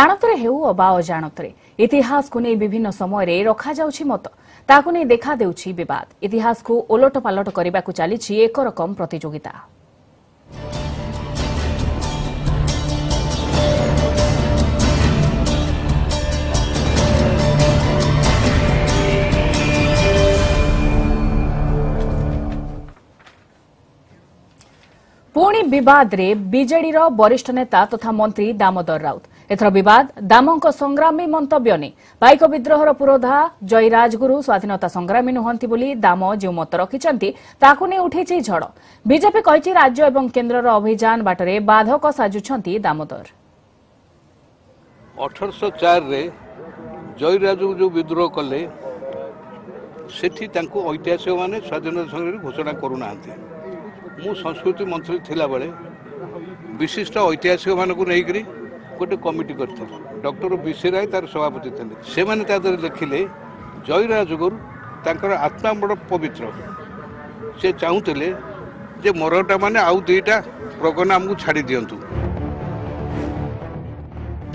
ଜାଣତରେ ହେଉ ଅବା ଅଜାଣତରେ ଇତିହାସକୁ ନେଇ ବିଭିନ୍ନ ସମୟରେ ରଖାଯାଉଛି ମତ ତାହାକୁ ନେଇ ଦେଖାଦେଉଛି ବିବାଦ ଇତିହାସକୁ ଓଲଟ ପାଲଟ କରିବାକୁ ଚାଲିଛି ଏକରକମ ପ୍ରତିଯୋଗିତା ପୁଣି ବିବାଦରେ ବିଜେଡିର ବରିଷ୍ଠ ନେତା ତଥା ମନ୍ତ୍ରୀ ଦାମୋଦର ରାଉତ ଏଥର ବିବାଦ ଦାମଙ୍କ ସଂଗ୍ରାମୀ ମନ୍ତବ୍ୟ ନେଇ ପାଇକ ବିଦ୍ରୋହର ପୁରୋଧା ଜୟୀ ରାଜଗୁରୁ ସ୍ୱାଧୀନତା ସଂଗ୍ରାମୀ ନୁହନ୍ତି ବୋଲି ଦାମ ଯେଉଁ ମତ ରଖିଛନ୍ତି ତାକୁ ନେଇ ଉଠିଛି ଝଡ଼ ବିଜେପି କହିଛି ରାଜ୍ୟ ଏବଂ କେନ୍ଦ୍ରର ଅଭିଯାନ ବାଟରେ ବାଧକ ସାଜୁଛନ୍ତି ଦାମୋଦର ଅଠରଶହ ଚାରିରେ ଜୟୀରାଜଗୁରୁ ଯେଉଁ ବିଦ୍ରୋହ କଲେ ସେଠି ତାଙ୍କୁ ଐତିହାସିକମାନେ ସ୍ୱାଧୀନତା ସଂଗ୍ରାମରେ ଘୋଷଣା କରୁନାହାନ୍ତି ମୁଁ ସଂସ୍କୃତି ମନ୍ତ୍ରୀ ଥିଲାବେଳେ ବିଶିଷ୍ଟ ଐତିହାସିକମାନଙ୍କୁ ନେଇକରି ଗୋଟେ କମିଟି କରିଥିଲେ ଡକ୍ଟର ବି ସି ରାୟ ତାର ସଭାପତି ଥିଲେ ସେମାନେ ତା ଦେହରେ ଲେଖିଲେ ଜୟରା ଯୋଗୁରୁ ତାଙ୍କର ଆତ୍ମା ବଡ଼ ପବିତ୍ର ସେ ଚାହୁଁଥିଲେ ଯେ ମରଟା ମାନେ ଆଉ ଦୁଇଟା ପ୍ରଗଣ ଆମକୁ ଛାଡ଼ି ଦିଅନ୍ତୁ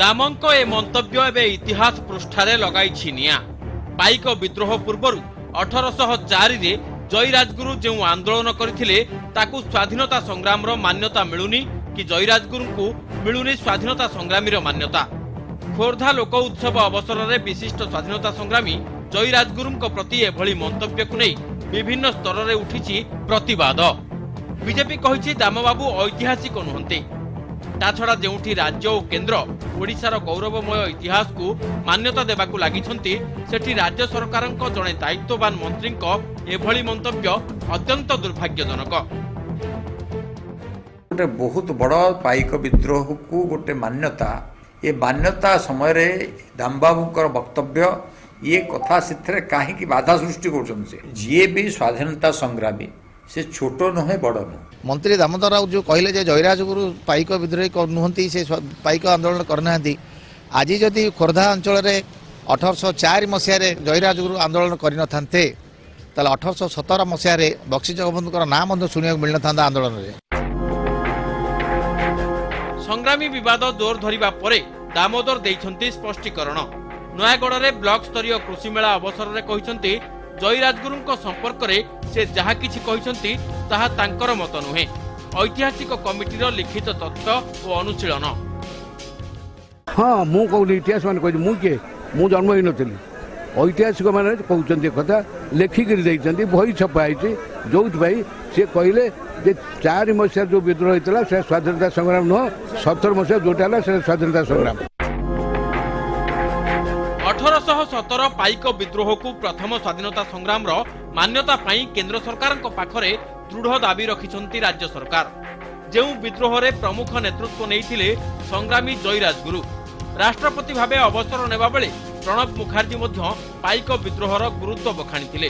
ଦାମଙ୍କ ଏ ମନ୍ତବ୍ୟ ଏବେ ଇତିହାସ ପୃଷ୍ଠାରେ ଲଗାଇଛି ନିଆଁ ପାଇକ ବିଦ୍ରୋହ ପୂର୍ବରୁ ଅଠରଶହ ଚାରିରେ ଜୟୀରାଜଗୁରୁ ଯେଉଁ ଆନ୍ଦୋଳନ କରିଥିଲେ ତାକୁ ସ୍ୱାଧୀନତା ସଂଗ୍ରାମର ମାନ୍ୟତା ମିଳୁନି କି ଜୟୀରାଜଗୁରୁଙ୍କୁ ମିଳୁନି ସ୍ୱାଧୀନତା ସଂଗ୍ରାମୀର ମାନ୍ୟତା ଖୋର୍ଦ୍ଧା ଲୋକ ଉତ୍ସବ ଅବସରରେ ବିଶିଷ୍ଟ ସ୍ୱାଧୀନତା ସଂଗ୍ରାମୀ ଜୟୀରାଜଗୁରୁଙ୍କ ପ୍ରତି ଏଭଳି ମନ୍ତବ୍ୟକୁ ନେଇ ବିଭିନ୍ନ ସ୍ତରରେ ଉଠିଛି ପ୍ରତିବାଦ ବିଜେପି କହିଛି ଦାମବାବୁ ଐତିହାସିକ ନୁହନ୍ତି ତାଛଡ଼ା ଯେଉଁଠି ରାଜ୍ୟ ଓ କେନ୍ଦ୍ର ଓଡ଼ିଶାର ଗୌରବମୟ ଇତିହାସକୁ ମାନ୍ୟତା ଦେବାକୁ ଲାଗିଛନ୍ତି ସେଠି ରାଜ୍ୟ ସରକାରଙ୍କ ଜଣେ ଦାୟିତ୍ୱବାନ ମନ୍ତ୍ରୀଙ୍କ ଏଭଳି ମନ୍ତବ୍ୟ ଅତ୍ୟନ୍ତ ଦୁର୍ଭାଗ୍ୟଜନକ ଗୋଟେ ବହୁତ ବଡ଼ ପାଇକ ବିଦ୍ରୋହକୁ ଗୋଟେ ମାନ୍ୟତା ଏ ମାନ୍ୟତା ସମୟରେ ଦାମବାବୁଙ୍କର ବକ୍ତବ୍ୟ ଇଏ କଥା ସେଥିରେ କାହିଁକି ବାଧା ସୃଷ୍ଟି କରୁଛନ୍ତି ସେ ଯିଏ ବି ସ୍ୱାଧୀନତା ସଂଗ୍ରାମୀ ସେ ଛୋଟ ନୁହେଁ ବଡ଼ ନୁହେଁ ମନ୍ତ୍ରୀ ଦାମୋଦର ରାଉତ ଯେଉଁ କହିଲେ ଯେ ଜୟୀରାଜଗୁରୁ ପାଇକ ବିଦ୍ରୋହୀ ନୁହଁନ୍ତି ସେ ପାଇକ ଆନ୍ଦୋଳନ କରିନାହାନ୍ତି ଆଜି ଯଦି ଖୋର୍ଦ୍ଧା ଅଞ୍ଚଳରେ ଅଠରଶହ ଚାରି ମସିହାରେ ଜୟୀରାଜଗୁରୁ ଆନ୍ଦୋଳନ କରିନଥାନ୍ତେ ତାହେଲେ ଅଠରଶହ ସତର ମସିହାରେ ବକ୍ସି ଜଗବନ୍ଧୁଙ୍କର ନାଁ ମଧ୍ୟ ଶୁଣିବାକୁ ମିଳିନଥାନ୍ତା ଆନ୍ଦୋଳନରେ ସଂଗ୍ରାମୀ ବିବାଦ ଜୋର ଧରିବା ପରେ ଦାମୋଦର ଦେଇଛନ୍ତି ସ୍ପଷ୍ଟୀକରଣ ନୟାଗଡ଼ରେ ବ୍ଲକ ସ୍ତରୀୟ କୃଷିମେଳା ଅବସରରେ କହିଛନ୍ତି ଜୟୀରାଜଗୁରୁଙ୍କ ସମ୍ପର୍କରେ ସେ ଯାହା କିଛି କହିଛନ୍ତି ତାହା ତାଙ୍କର ମତ ନୁହେଁ ଐତିହାସିକ କମିଟିର ଲିଖିତ ତଥ୍ୟ ଓ ଅନୁଶୀଳନ ହଁ ମୁଁ କହୁନି ଇତିହାସ ମାନେ କହିଛି ମୁଁ କିଏ ମୁଁ ଜନ୍ମ ହେଇନଥିଲି ଐତିହାସିକ ମାନେ କହୁଛନ୍ତି କଥା ଲେଖିକିରି ଦେଇଛନ୍ତି ବହି ଛପା ହେଇଛି ଯେଉଁଥିପାଇଁ ସେ କହିଲେ ଯେ ଚାରି ମସିହା ଯେଉଁ ବିଦ୍ରୋହ ହେଇଥିଲା ସେ ସ୍ୱାଧୀନତା ସଂଗ୍ରାମ ନୁହଁ ସତର ମସିହା ଯେଉଁଟା ହେଲା ସେ ସ୍ୱାଧୀନତା ସଂଗ୍ରାମ ଅଠରଶହ ସତର ପାଇକ ବିଦ୍ରୋହକୁ ପ୍ରଥମ ସ୍ୱାଧୀନତା ସଂଗ୍ରାମର ମାନ୍ୟତା ପାଇଁ କେନ୍ଦ୍ର ସରକାରଙ୍କ ପାଖରେ ଦୃଢ଼ ଦାବି ରଖିଛନ୍ତି ରାଜ୍ୟ ସରକାର ଯେଉଁ ବିଦ୍ରୋହରେ ପ୍ରମୁଖ ନେତୃତ୍ୱ ନେଇଥିଲେ ସଂଗ୍ରାମୀ ଜୟୀରାଜଗୁରୁ ରାଷ୍ଟ୍ରପତି ଭାବେ ଅବସର ନେବାବେଳେ ପ୍ରଣବ ମୁଖାର୍ଜୀ ମଧ୍ୟ ପାଇକ ବିଦ୍ରୋହର ଗୁରୁତ୍ୱ ବଖାଣିଥିଲେ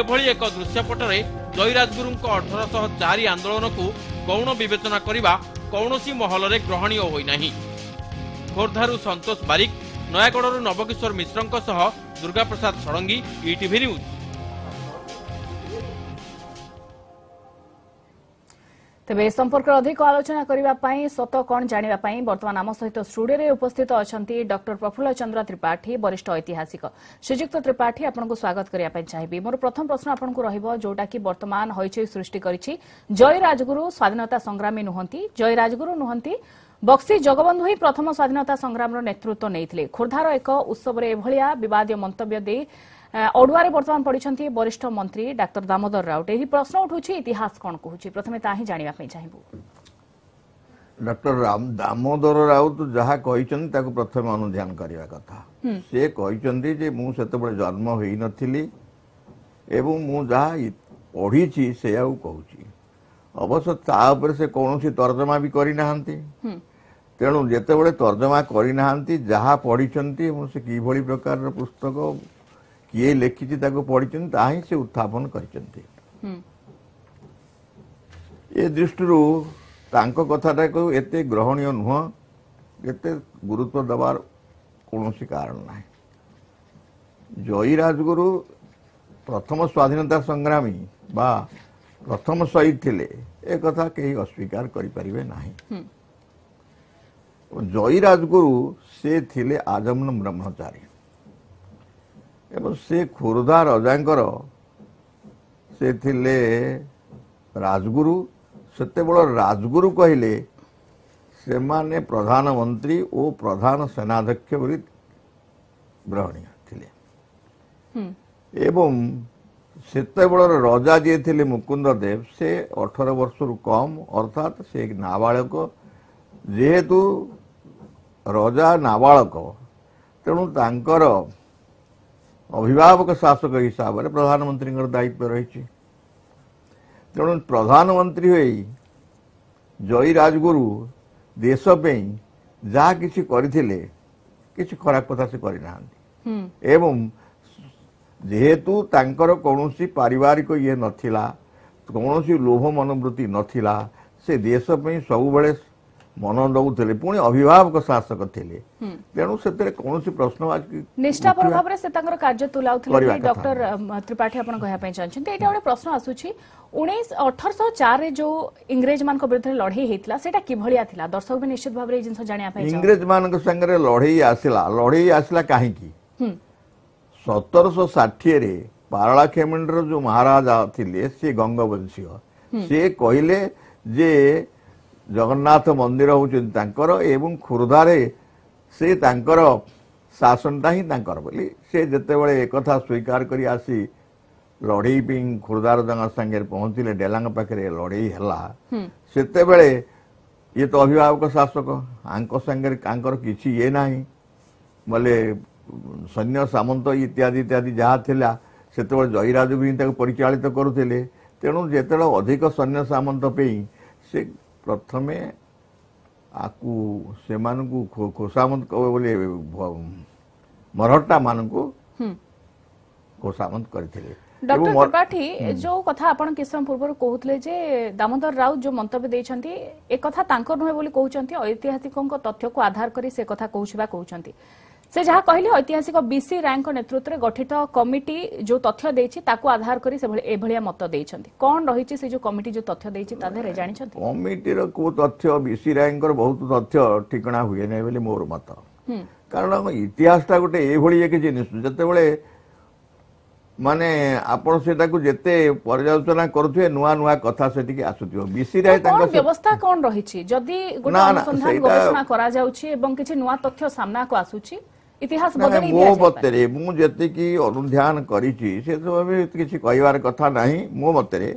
ଏଭଳି ଏକ ଦୃଶ୍ୟପଟରେ ଜୟୀରାଜଗୁରୁଙ୍କ ଅଠରଶହ ଚାରି ଆନ୍ଦୋଳନକୁ ଗୌଣ ବିବେଚନା କରିବା କୌଣସି ମହଲରେ ଗ୍ରହଣୀୟ ହୋଇନାହିଁ ଖୋର୍ଦ୍ଧାରୁ ସନ୍ତୋଷ ବାରିକ ନୟାଗଡ଼ରୁ ନବକିଶୋର ମିଶ୍ରଙ୍କ ସହ ଦୁର୍ଗାପ୍ରସାଦ ଷଡ଼ଙ୍ଗୀ ଇଟିଭି ନ୍ୟୁଜ୍ तेह्र सम्पर्क अधिक आलोचना सत कन् जा बर्तमान आम सहित स्टुडियो उपस्थित अहिले डक्टर प्रफुल्ल चंद्र त्रिपाठी वरिष्ठ ऐतिहासिक श्रीक्त त्रिपाठी स्वागत गर्दै चाहिँ मोर प्रथम प्रश्न आपण् जोटा कि बर्तान हैचइ सृष्टि गरियरागुरू स्वाधीनता संग्रामी नहन् जय राजु नहुँदै बक्सि जगबन्धु हिँ प्रथम स्वाधीनता संग्राम नेतृत्व नोर्धार एक उत्सव उत्सवलेभल विवादीय म অড়ুয়ারে বর্তমান পড়ছেন বরিষ্ঠ মন্ত্রী ডাক্তার দামোদর রাউত এই প্রশ্ন উঠুছে ইতিহাস কণ কুচি প্রথমে তা হি জাঁয়া চাহিবু ডক্টর দামোদর রাউত যাহা କହିଛନ୍ତି ତାକୁ ପ୍ରଥମେ ଅନୁଧ୍ୟାନ କରିବା କଥା ସେ କହିଛନ୍ତି ଯେ ମୁଁ ସେତେବେଳେ ଜନ୍ମ ହୋଇନଥିଲି ଏବଂ ମୁଁ ଯାହା ପଢ଼ିଛି ସେଆକୁ କହୁଛି ଅବଶ୍ୟ ତା ଉପରେ ସେ କୌଣସି ତର୍ଜମା ବି କରିନାହାନ୍ତି ତେଣୁ ଯେତେବେଳେ ତର୍ଜମା କରିନାହାନ୍ତି ଯାହା ପଢ଼ିଛନ୍ତି ଏବଂ ସେ କିଭଳି ପ୍ରକାରର ପୁସ୍ତକ କିଏ ଲେଖିଛି ତାକୁ ପଢିଛନ୍ତି ତାହା ହିଁ ସେ ଉତ୍ଥାପନ କରିଛନ୍ତି ଏ ଦୃଷ୍ଟିରୁ ତାଙ୍କ କଥାଟାକୁ ଏତେ ଗ୍ରହଣୀୟ ନୁହଁ ଏତେ ଗୁରୁତ୍ୱ ଦେବାର କୌଣସି କାରଣ ନାହିଁ ଜୟୀ ରାଜଗୁରୁ ପ୍ରଥମ ସ୍ୱାଧୀନତା ସଂଗ୍ରାମୀ ବା ପ୍ରଥମ ଶହୀଦ ଥିଲେ ଏ କଥା କେହି ଅସ୍ୱୀକାର କରିପାରିବେ ନାହିଁ ଜୟୀ ରାଜଗୁରୁ ସେ ଥିଲେ ଆଜମନ ବ୍ରହ୍ମଚାରୀ ଏବଂ ସେ ଖୋର୍ଦ୍ଧା ରଜାଙ୍କର ସେ ଥିଲେ ରାଜଗୁରୁ ସେତେବେଳେ ରାଜଗୁରୁ କହିଲେ ସେମାନେ ପ୍ରଧାନମନ୍ତ୍ରୀ ଓ ପ୍ରଧାନ ସେନାଧ୍ୟକ୍ଷ ବୋଲି ଗ୍ରହଣୀୟ ଥିଲେ ଏବଂ ସେତେବେଳର ରଜା ଯିଏ ଥିଲେ ମୁକୁନ୍ଦ ଦେବ ସେ ଅଠର ବର୍ଷରୁ କମ୍ ଅର୍ଥାତ୍ ସେ ନାବାଳକ ଯେହେତୁ ରଜା ନାବାଳକ ତେଣୁ ତାଙ୍କର ଅଭିଭାବକ ଶାସକ ହିସାବରେ ପ୍ରଧାନମନ୍ତ୍ରୀଙ୍କର ଦାୟିତ୍ୱ ରହିଛି ତେଣୁ ପ୍ରଧାନମନ୍ତ୍ରୀ ହୋଇ ଜୟୀ ରାଜଗୁରୁ ଦେଶ ପାଇଁ ଯାହା କିଛି କରିଥିଲେ କିଛି ଖରାପ କଥା ସେ କରିନାହାନ୍ତି ଏବଂ ଯେହେତୁ ତାଙ୍କର କୌଣସି ପାରିବାରିକ ଇଏ ନଥିଲା କୌଣସି ଲୋଭ ମନୋବୃତ୍ତି ନଥିଲା ସେ ଦେଶ ପାଇଁ ସବୁବେଳେ मन रखुले पुणी अभिभावक शासक थे तेणु से कौन प्रश्नवाची कार्य तुला डर त्रिपाठी आप चाहते यहाँ प्रश्न आसूरी अठरश जो इंग्रेज मान विरुद्ध लड़े होता कि दर्शक भी निश्चित भाव जिन जाना इंग्रेज मान संगे लड़े आसला लड़े आसला कहीं सतरश षाठी पारा खेमंड जो महाराजा थे सी गंगवंशी सी कहले ଜଗନ୍ନାଥ ମନ୍ଦିର ହେଉଛନ୍ତି ତାଙ୍କର ଏବଂ ଖୋର୍ଦ୍ଧାରେ ସେ ତାଙ୍କର ଶାସନଟା ହିଁ ତାଙ୍କର ବୋଲି ସେ ଯେତେବେଳେ ଏକଥା ସ୍ୱୀକାର କରି ଆସି ଲଢ଼େଇ ପାଇଁ ଖୋର୍ଦ୍ଧାର ତାଙ୍କ ସାଙ୍ଗରେ ପହଞ୍ଚିଲେ ଡେଲାଙ୍ଗ ପାଖରେ ଲଢ଼େଇ ହେଲା ସେତେବେଳେ ଇଏ ତ ଅଭିଭାବକ ଶାସକ ଆଙ୍କ ସାଙ୍ଗରେ ତାଙ୍କର କିଛି ଇଏ ନାହିଁ ବୋଲେ ସୈନ୍ୟ ସାମନ୍ତ ଇତ୍ୟାଦି ଇତ୍ୟାଦି ଯାହା ଥିଲା ସେତେବେଳେ ଜୟୀରାଜକୁ ହିଁ ତାକୁ ପରିଚାଳିତ କରୁଥିଲେ ତେଣୁ ଯେତେବେଳେ ଅଧିକ ସୈନ୍ୟ ସାମନ୍ତ ପାଇଁ ସେ ପ୍ରଥମେ ଆକୁ ସେମାନଙ୍କୁ ଖୋସାମନ୍ତ କହିବେ ବୋଲି ମରହଟ୍ଟାମାନଙ୍କୁ ଖୋସାମନ୍ତ କରିଥିଲେ ଡକ୍ଟର ତ୍ରିପାଠୀ ଯୋଉ କଥା ଆପଣ କିଛି ସମୟ ପୂର୍ବରୁ କହୁଥିଲେ ଯେ ଦାମୋଦର ରାଉତ ଯୋଉ ମନ୍ତବ୍ୟ ଦେଇଛନ୍ତି ଏ କଥା ତାଙ୍କର ନୁହେଁ ବୋଲି କହୁଛନ୍ତି ଐତିହାସିକଙ୍କ ତଥ୍ୟକୁ ଆଧାର କରି ସେ କଥା କହୁଥିବା କହୁଛନ୍ତି ସେ ଯାହା କହିଲେ ଐତିହାସିକ ବିସି ରାୟଙ୍କ ନେତୃତ୍ୱରେ ଗଠିତ କମିଟି ଯେଉଁ ତଥ୍ୟ ଦେଇଛି ତାକୁ ଆଧାର କରି ସେଭଳି ଏଭଳିଆ ମତ ଦେଇଛନ୍ତି କ'ଣ ରହିଛି ସେ ଯେଉଁ କମିଟି ଯେଉଁ ତଥ୍ୟ ଦେଇଛି ତା ଦେହରେ ଜାଣିଛନ୍ତି କମିଟିର କୋଉ ତଥ୍ୟ ବିସି ରାୟଙ୍କର ବହୁତ ତଥ୍ୟ ଠିକଣା ହୁଏ ନାହିଁ ବୋଲି ମୋର ମତ କାରଣ ଇତିହାସଟା ଗୋଟେ ଏଇଭଳି ଏକ ଜିନିଷ ଯେତେବେଳେ ମାନେ ଆପଣ ସେଟାକୁ ଯେତେ ପର୍ଯ୍ୟାଲୋଚନା କରୁଥିବେ ନୂଆ ନୂଆ କଥା ସେଠିକି ଆସୁଥିବ ବିସିରେ ତାଙ୍କ ବ୍ୟବସ୍ଥା କ'ଣ ରହିଛି ଯଦି ଗୋଟେ ଅନୁସନ୍ଧାନ ଗବେଷଣା କରାଯାଉଛି ଏବଂ କିଛି ନୂଆ ତଥ୍ୟ ସାମ୍ନାକୁ ଆସୁଛି ইতিহাস ઇતિહાસ બદલી દિયા જાય મતરે હું જેતિકી અનુધ્યાન করিছি সে তো আমি কিছু কইবার কথা নাই মো મતરે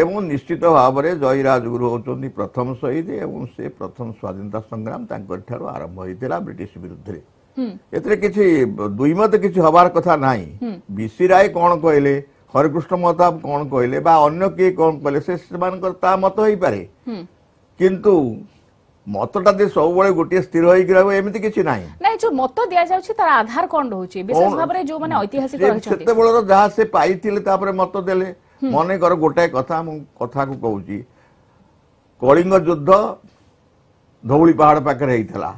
এবং নিশ্চিত ভাবে জয়রাজ গুরু হচ্ছেন প্রথম শহীদ এবং সে প্রথম স্বাধীনতা সংগ্রাম তাঠার আরম্ভ হয়েছিল ব্রিটিশ বিরুদ্ধে এতে কিছু দুইমত কিছু হবার কথা নাই বিসি রায় কণ কহিলে হরিকৃষ্ণ মহতাব কণ কহিলে বা অন্য কে কণ কহিলে সে সেমানকর তা মত হইপারে কিন্তু ମତଟା ଯେ ସବୁବେଳେ ଗୋଟିଏ ସ୍ଥିର ହେଇକି ରହିବ ଏମିତି କିଛି ନାହିଁ ନାହିଁ ଯୋଉ ମତ ଦିଆଯାଉଛି ତାର ଆଧାର କଣ ରହୁଛି ବିଶେଷ ଭାବରେ ଯୋଉମାନେ ଐତିହାସିକ ସେତେବେଳର ଯାହା ସେ ପାଇଥିଲେ ତାପରେ ମତ ଦେଲେ ମନେକର ଗୋଟାଏ କଥା ମୁଁ କଥାକୁ କହୁଛି କଳିଙ୍ଗ ଯୁଦ୍ଧ ଧଉଳି ପାହାଡ଼ ପାଖରେ ହେଇଥିଲା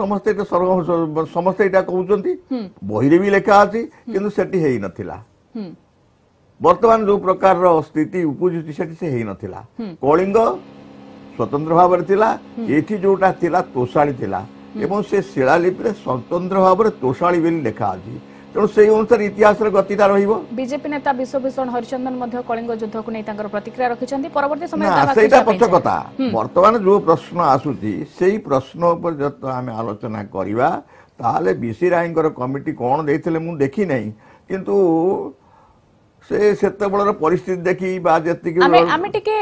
ସମସ୍ତେ ଏଇଟା ସମସ୍ତେ ଏଇଟା କହୁଛନ୍ତି ବହିରେ ବି ଲେଖା ଅଛି କିନ୍ତୁ ସେଠି ହେଇନଥିଲା ବର୍ତ୍ତମାନ ଯୋଉ ପ୍ରକାରର ସ୍ଥିତି ଉପୁଜୁଛି ସେଠି ସେ ହେଇନଥିଲା କଳିଙ୍ଗ ସ୍ୱତନ୍ତ୍ର ଭାବରେ ଥିଲା ଏଠି ଯୋଉଟା ଥିଲା ତୋଷାଳି ଥିଲା ଏବଂ ସେ ଶିଳାଲିପିରେ ସ୍ୱତନ୍ତ୍ର ଭାବରେ ତୋଷାଳି ବୋଲି ଲେଖା ଅଛି ତେଣୁ ସେଇ ଅନୁସାରେ ଇତିହାସର ଗତିଟା ରହିବ ବିଜେପି ନେତା ବିଶ୍ୱଭୂଷଣ ହରିଚନ୍ଦନ ମଧ୍ୟ କଳିଙ୍ଗ ଯୁଦ୍ଧକୁ ନେଇ ତାଙ୍କର ପ୍ରତିକ୍ରିୟା ରଖିଛନ୍ତି ପରବର୍ତ୍ତୀ ସମୟରେ ସେଇଟା ପଛ କଥା ବର୍ତ୍ତମାନ ଯୋଉ ପ୍ରଶ୍ନ ଆସୁଛି ସେଇ ପ୍ରଶ୍ନ ଉପରେ ଯଦି ଆମେ ଆଲୋଚନା କରିବା ତାହେଲେ ବି ସି ରାୟଙ୍କର କମିଟି କ'ଣ ଦେଇଥିଲେ ମୁଁ ଦେଖିନାହିଁ କିନ୍ତୁ ସେ ସେତେବେଳର ପରିସ୍ଥିତି ଦେଖି ବା ଯେତିକି ଆମେ ଟିକେ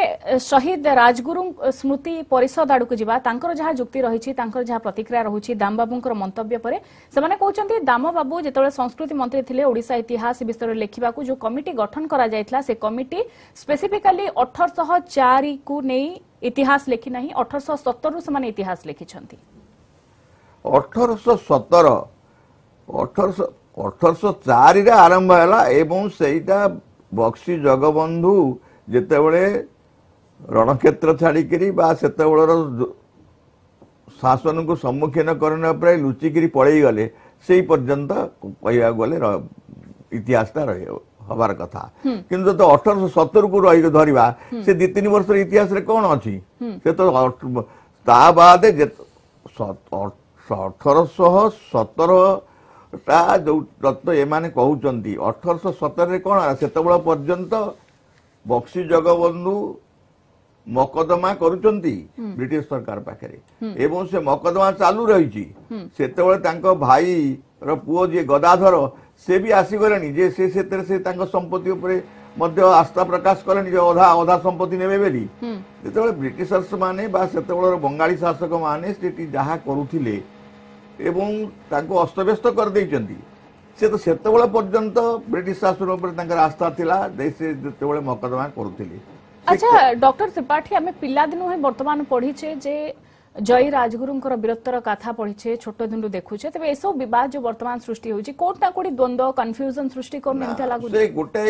ଶହୀଦ ରାଜଗୁରୁ ସ୍ମୃତି ପରିଷଦ ଆଡ଼କୁ ଯିବା ତାଙ୍କର ଯାହା ଯୁକ୍ତି ରହିଛି ତାଙ୍କର ଯାହା ପ୍ରତିକ୍ରିୟା ରହୁଛି ଦାମବାବୁଙ୍କର ମନ୍ତବ୍ୟ ପରେ ସେମାନେ କହୁଛନ୍ତି ଦାମବାବୁ ଯେତେବେଳେ ସଂସ୍କୃତି ମନ୍ତ୍ରୀ ଥିଲେ ଓଡ଼ିଶା ଇତିହାସ ବିଷୟରେ ଲେଖିବାକୁ ଯେଉଁ କମିଟି ଗଠନ କରାଯାଇଥିଲା ସେ କମିଟି ସ୍ପେସିଫିକାଲି ଅଠରଶହ ଚାରିକୁ ନେଇ ଇତିହାସ ଲେଖି ନାହିଁ ଅଠରଶହ ସତରରୁ ସେମାନେ ଇତିହାସ ଲେଖିଛନ୍ତି ଅଠରଶହ ସତର ଅଠରଶହ ଅଠରଶହ ଚାରିରେ ଆରମ୍ଭ ହେଲା ଏବଂ ସେଇଟା ବକ୍ସି ଜଗବନ୍ଧୁ ଯେତେବେଳେ ରଣକ୍ଷେତ୍ର ଛାଡ଼ିକିରି ବା ସେତେବେଳର ଶାସନକୁ ସମ୍ମୁଖୀନ କରିବା ପରେ ଲୁଚିକିରି ପଳେଇଗଲେ ସେଇ ପର୍ଯ୍ୟନ୍ତ କହିବାକୁ ଗଲେ ଇତିହାସଟା ରହି ହବାର କଥା କିନ୍ତୁ ଯଦି ଅଠରଶହ ସତୁରିକୁ ରହି ଧରିବା ସେ ଦୁଇ ତିନି ବର୍ଷର ଇତିହାସରେ କ'ଣ ଅଛି ସେ ତ ତା ବାଦ ଅଠରଶହ ସତର ତା ଯେଉଁ ତତ୍ତ୍ୱ ଏମାନେ କହୁଛନ୍ତି ଅଠରଶହ ସତରରେ କ'ଣ ସେତେବେଳ ପର୍ଯ୍ୟନ୍ତ ବକ୍ସି ଜଗବନ୍ଧୁ ମକଦ୍ଦମା କରୁଛନ୍ତି ବ୍ରିଟିଶ ସରକାର ପାଖରେ ଏବଂ ସେ ମକଦ୍ଦମା ଚାଲୁ ରହିଛି ସେତେବେଳେ ତାଙ୍କ ଭାଇର ପୁଅ ଯିଏ ଗଦାଧର ସେ ବି ଆସିଗଲେଣି ଯେ ସେ ସେଥିରେ ସେ ତାଙ୍କ ସମ୍ପତ୍ତି ଉପରେ ମଧ୍ୟ ଆସ୍ଥା ପ୍ରକାଶ କଲେଣି ଯେ ଅଧା ଅଧା ସମ୍ପତ୍ତି ନେବେ ବୋଲି ଯେତେବେଳେ ବ୍ରିଟିଶର୍ସ ମାନେ ବା ସେତେବେଳର ବଙ୍ଗାଳୀ ଶାସକ ମାନେ ସେଠି ଯାହା କରୁଥିଲେ এবং ତାଙ୍କୁ ଅସ୍ତବ୍ୟସ୍ତ କରିଦେଇଛନ୍ତି ସେ ତ ସେତେବେଳେ ପର୍ଯ୍ୟନ୍ତ ବ୍ରିଟିଶ ଶାସନ ଉପରେ ତାଙ୍କର আস্থা ଥିଲା ସେ ଯେତେବେଳେ ମକଦ୍ଦମା କରୁଥିଲେ ଆଚ୍ଛା ଡକ୍ଟର ত্রিপাঠী ଆମେ ପିଲାଦିନୁ ହିଁ ବର୍ତ୍ତମାନ ପଢିଛେ ଯେ জয় রাজগুরুঙ্কর বীরত্বর কথা পড়িছে ছোট দিনু দেখুছে তবে এসব বিবাদ যে বর্তমান সৃষ্টি হচ্ছে কোটি না কোটি দ্বন্দ্ব কনফ্যুজন সৃষ্টি করুন এমতি লাগুছে সে গোটে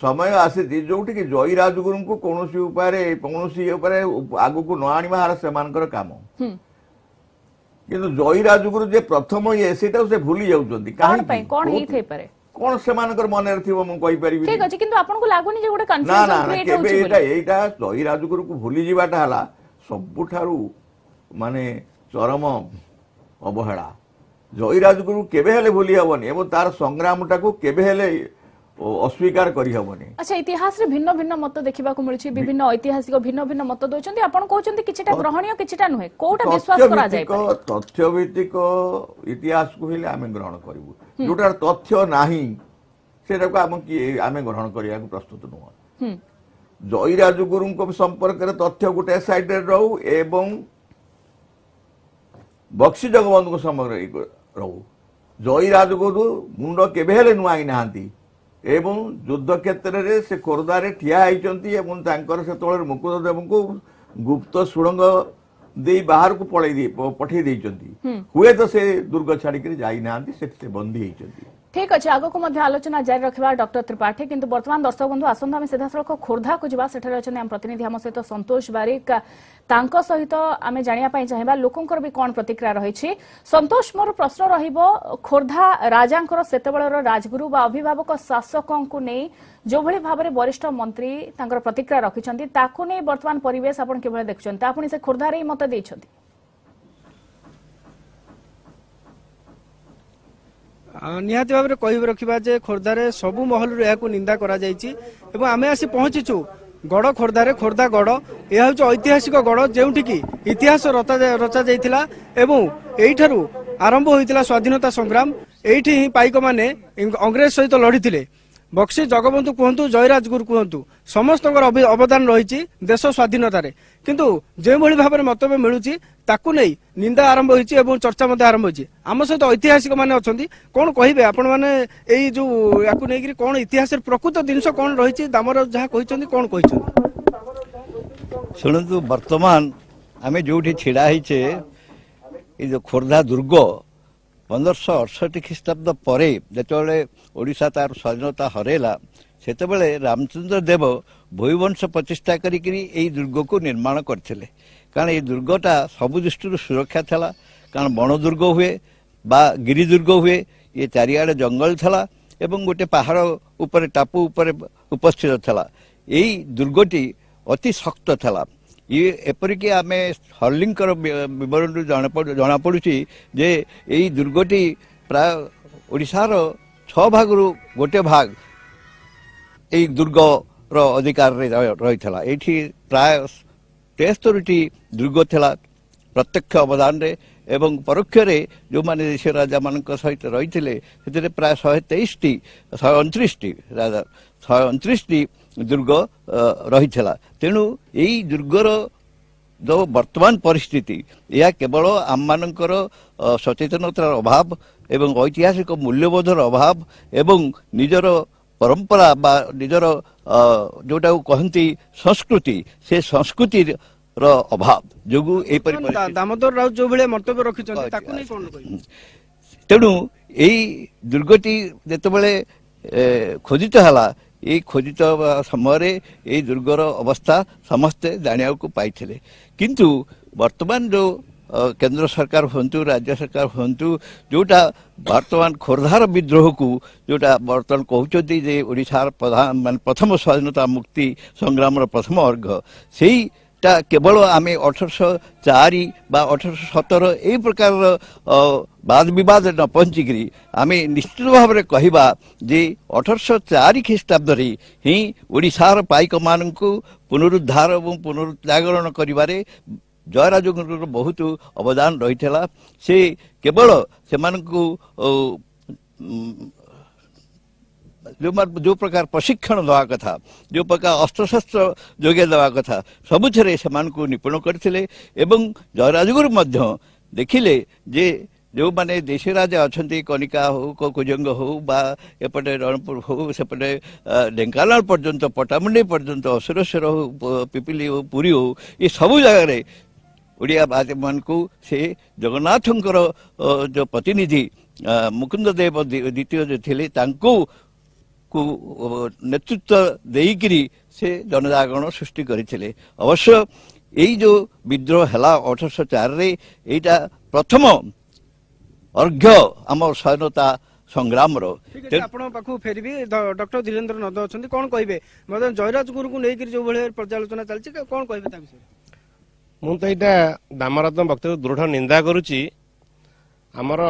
সময় যে যোটি কি জয় রাজগুরুঙ্কু কোনসি উপায়ে কোনসি উপায়ে আগুকু ন আনিবা আর সেমানকর কাম হুম কিন্তু জয় রাজগুরু যে প্রথম ইয়ে সেটাও সে ভুলি ସେଇଟାକୁ ସେ পাই কোন କାହିଁକି থাই পারে কোন সেমানকর মনে থিব মু কই পারিবি ঠিক আছে কিন্তু আপনকু লাগুনি যে গোটা কনফিউজন ক্রিয়েট হচ্ছে না না কেবে এটা এইটা জয় রাজগুরু কু ভুলি যিবাটা হলা সবুঠারু মানে চরম অবহেলা জয় রাজগুরু কেবে হেলে ভুলি হবনি এবং তার সংগ্রামটাকু কেবে হেলে অস্বীকার করি হবনি আচ্ছা ইতিহাস রে ভিন্ন ভিন্ন মত দেখিবা কো মিলুছি বিভিন্ন ঐতিহাসিক ভিন্ন ভিন্ন মত দউছন্তি আপন কউচন্তি কিছিটা গ্রহণীয় কিছিটা নহে কোটা বিশ্বাস করা যায় তথ্য ভিত্তিক ইতিহাস কহিলে আমি গ্রহণ করিব যোটার তথ্য নাহি সেটা কো আমি কি আমি গ্রহণ করিয়া কো প্রস্তুত নহ হুম জয়রাজগুরুঙ্ক সম্পর্কের তথ্য গোটে সাইডে রহু এবং বক্সি জগবন্ধুঙ্ক সম্পর্কে রহু জয়ী রাজগুরু মুন্ড কেবে হলে নুয়াই নাহান্তি ଏବଂ ଯୁଦ୍ଧ କ୍ଷେତ୍ରରେ ସେ ଖୋର୍ଦ୍ଧାରେ ଠିଆ ହୋଇଛନ୍ତି ଏବଂ ତାଙ୍କର ସେତେବେଳେ ମୁକୁଦ ଦେବଙ୍କୁ ଗୁପ୍ତ ସୁଡ଼ଙ୍ଗ ଦେଇ ବାହାରକୁ ପଳେଇ ପଠେଇ ଦେଇଛନ୍ତି ହୁଏତ ସେ ଦୁର୍ଗ ଛାଡିକିରି ଯାଇନାହାନ୍ତି ସେଠି ସେ ବନ୍ଦୀ ହେଇଛନ୍ତି ঠিক আছে আগুক মধ্যে আলোচনা জারি রাখবা ডক্টর ত্রিপাঠী কিন্তু বর্তমান দর্শক বন্ধু আসন্তু আমি সিধাসলখ খোর্ধাকু যা সেঠারে অনেক আম প্রতিনিধি আম সহ সন্তোষ বারিক তাঙ্ক সহিত আমি জাঁয়া চাহিবা লোকঙ্কর বি কোণ প্রতিক্রিয়া রয়েছে সন্তোষ মোর প্রশ্ন রহব খোর্ধা রাজাঙ্কর সেতবেলর রাজগুরু বা অভিভাবক শাসকঙ্কু নেই যেভাবে ভাবে বরিষ্ঠ মন্ত্রী তাঙ্কর প্রতিক্রিয়া রাখিছেন তাকে নিয়ে বর্তমান পরিবেশ আপনার কিভাবে দেখছেন তা আপনি সে খোর্ধারে মত দিয়েছেন ନିହାତି ଭାବରେ କହି ରଖିବା ଯେ ଖୋର୍ଦ୍ଧାରେ ସବୁ ମହଲରୁ ଏହାକୁ ନିନ୍ଦା କରାଯାଇଛି ଏବଂ ଆମେ ଆସି ପହଞ୍ଚିଛୁ ଗଡ଼ ଖୋର୍ଦ୍ଧାରେ ଖୋର୍ଦ୍ଧା ଗଡ଼ ଏହା ହେଉଛି ଐତିହାସିକ ଗଡ଼ ଯେଉଁଠିକି ଇତିହାସ ରଚା ଯାଇଥିଲା ଏବଂ ଏଇଠାରୁ ଆରମ୍ଭ ହୋଇଥିଲା ସ୍ୱାଧୀନତା ସଂଗ୍ରାମ ଏଇଠି ହିଁ ପାଇକମାନେ ଅଙ୍ଗ୍ରେଜ ସହିତ ଲଢ଼ିଥିଲେ বক্সি জগবন্ধু কুহতু জয়রাজগুরু কুহতু সমস্তଙ୍କର ଅବଦାନ ରହିଛି ଦେଶ ସ୍ୱାଧୀନତାରେ କିନ୍ତୁ ଯେଉଁଭଳି ଭାବରେ ମତବ୍ୟ ମିଳୁଛି ତାକୁ ନେଇ ନିନ୍ଦା ଆରମ୍ଭ ହୋଇଛି ଏବଂ ଚର୍ଚ୍ଚା ମଧ୍ୟ ଆରମ୍ଭ ହୋଇଛି ଆମ ସହିତ ଐତିହାସିକ ମାନେ ଅଛନ୍ତି କ'ଣ କହିବେ ଆପଣମାନେ ଏଇ ଯୋଉ ୟାକୁ ନେଇକିରି କ'ଣ ଇତିହାସରେ ପ୍ରକୃତ ଜିନିଷ କ'ଣ ରହିଛି ଦାମର ଯାହା କହିଛନ୍ତି କ'ଣ କହିଛନ୍ତି ଶୁଣନ୍ତୁ ବର୍ତ୍ତମାନ ଆମେ ଯୋଉଠି ଛିଡ଼ା ହେଇଛେ ଏ ଯୋଉ ଖୋର୍ଦ୍ଧା ଦୁର୍ଗ ପନ୍ଦରଶହ ଅଠଷଠି ଖ୍ରୀଷ୍ଟାବ୍ଦ ପରେ ଯେତେବେଳେ ଓଡ଼ିଶା ତାର ସ୍ୱାଧୀନତା ହରାଇଲା ସେତେବେଳେ ରାମଚନ୍ଦ୍ର ଦେବ ଭୂଇବଂଶ ପ୍ରତିଷ୍ଠା କରିକିରି ଏହି ଦୁର୍ଗକୁ ନିର୍ମାଣ କରିଥିଲେ କାରଣ ଏହି ଦୁର୍ଗଟା ସବୁ ଦୃଷ୍ଟିରୁ ସୁରକ୍ଷା ଥିଲା କାରଣ ବଣଦୁର୍ଗ ହୁଏ ବା ଗିରିଦୁର୍ଗ ହୁଏ ଇଏ ଚାରିଆଡ଼େ ଜଙ୍ଗଲ ଥିଲା ଏବଂ ଗୋଟେ ପାହାଡ଼ ଉପରେ ଟାପୁ ଉପରେ ଉପସ୍ଥିତ ଥିଲା ଏଇ ଦୁର୍ଗଟି ଅତି ଶକ୍ତ ଥିଲା ଇଏ ଏପରିକି ଆମେ ହର୍ଲିଙ୍କର ବିବରଣରୁ ଜଣାପଡ଼ୁଛି ଯେ ଏଇ ଦୁର୍ଗଟି ପ୍ରାୟ ଓଡ଼ିଶାର ଛଅ ଭାଗରୁ ଗୋଟେ ଭାଗ ଏଇ ଦୁର୍ଗର ଅଧିକାରରେ ରହିଥିଲା ଏଇଠି ପ୍ରାୟ ତେସ୍ତରୀଟି ଦୁର୍ଗ ଥିଲା ପ୍ରତ୍ୟକ୍ଷ ଅବଦାନରେ ଏବଂ ପରୋକ୍ଷରେ ଯେଉଁମାନେ ଦେଶୀୟ ରାଜାମାନଙ୍କ ସହିତ ରହିଥିଲେ ସେଥିରେ ପ୍ରାୟ ଶହେ ତେଇଶଟି ଶହେ ଅଣତିରିଶଟି ରାଜା ଶହେ ଅଣତିରିଶଟି ଦୁର୍ଗ ରହିଥିଲା ତେଣୁ ଏଇ ଦୁର୍ଗର ବର୍ତ୍ତମାନ ପରିସ୍ଥିତି ଏହା କେବଳ ଆମମାନଙ୍କର ସଚେତନତାର ଅଭାବ ଏବଂ ଐତିହାସିକ ମୂଲ୍ୟବୋଧର ଅଭାବ ଏବଂ ନିଜର ପରମ୍ପରା ବା ନିଜର ଯେଉଁଟାକୁ କହନ୍ତି ସଂସ୍କୃତି ସେ ସଂସ୍କୃତିର ଅଭାବ ଯୋଗୁଁ ଏହିପରି ଦାମୋଦର ରାଉତ ଯେଉଁଭଳିଆ ମନ୍ତବ୍ୟ ରଖିଛନ୍ତି ତେଣୁ ଏଇ ଦୁର୍ଗଟି ଯେତେବେଳେ ଖୋଦିତ ହେଲା ଏଇ ଖୋଜିତ ସମୟରେ ଏଇ ଦୁର୍ଗର ଅବସ୍ଥା ସମସ୍ତେ ଜାଣିବାକୁ ପାଇଥିଲେ କିନ୍ତୁ ବର୍ତ୍ତମାନ ଯେଉଁ କେନ୍ଦ୍ର ସରକାର ହୁଅନ୍ତୁ ରାଜ୍ୟ ସରକାର ହୁଅନ୍ତୁ ଯେଉଁଟା ବର୍ତ୍ତମାନ ଖୋର୍ଦ୍ଧାର ବିଦ୍ରୋହକୁ ଯେଉଁଟା ବର୍ତ୍ତମାନ କହୁଛନ୍ତି ଯେ ଓଡ଼ିଶାର ପ୍ରଧାନ ମାନେ ପ୍ରଥମ ସ୍ୱାଧୀନତା ମୁକ୍ତି ସଂଗ୍ରାମର ପ୍ରଥମ ଅର୍ଘ ସେଇ ଏଇଟା କେବଳ ଆମେ ଅଠରଶହ ଚାରି ବା ଅଠରଶହ ସତର ଏଇ ପ୍ରକାରର ବାଦ ବିବାଦ ନ ପହଞ୍ଚିକିରି ଆମେ ନିଶ୍ଚିତ ଭାବରେ କହିବା ଯେ ଅଠରଶହ ଚାରି ଖ୍ରୀଷ୍ଟାବ୍ଦରେ ହିଁ ଓଡ଼ିଶାର ପାଇକମାନଙ୍କୁ ପୁନରୁଦ୍ଧାର ଏବଂ ପୁନରୁଜାଗରଣ କରିବାରେ ଜୟରାଜଙ୍କର ବହୁତ ଅବଦାନ ରହିଥିଲା ସେ କେବଳ ସେମାନଙ୍କୁ जो जो प्रकार प्रशिक्षण दवा कथा जो प्रकार अस्त्रशस्त्र जोगे दवा कथा सबुथे से निपुण करयराजगुर देखिले जे जो मैंने देश राजा अच्छा कनिका हो कुजंग होपटे रणपुर होपटे ढेकाना पर्यटन पटामुंडी पर्यटन असुरेश्वर हो पिपिली हो पुरी हो ये सब जगार ओडिया भाई मान को से जगन्नाथ जो प्रतिनिधि मुकुंददेव द्वितीय जो थे କୁ ନେତୃତ୍ୱ ଦେଇକିରି ସେ ଜନଜାଗରଣ ସୃଷ୍ଟି କରିଥିଲେ ଅବଶ୍ୟ ଏଇ ଯେଉଁ ବିଦ୍ରୋହ ହେଲା ଅଠରଶହ ଚାରିରେ ଏଇଟା ପ୍ରଥମ ଅର୍ଘ୍ୟ ଆମ ସ୍ୱାଧୀନତା ସଂଗ୍ରାମର ଆପଣଙ୍କ ପାଖକୁ ଫେରିବି ଡକ୍ଟର ଧୀରେନ୍ଦ୍ର ନଦ ଅଛନ୍ତି କ'ଣ କହିବେ ବର୍ତ୍ତମାନ ଜୟରାଜ ଗୁରୁଙ୍କୁ ନେଇକରି ଯୋଉ ପର୍ଯ୍ୟାଲୋଚନା ଚାଲିଛି କ'ଣ କହିବେ ତା ବିଷୟରେ ମୁଁ ତ ଏଇଟା ଦାମରତ୍ନ ବକ୍ତବ୍ୟ ଦୃଢ଼ ନିନ୍ଦା କରୁଛି ଆମର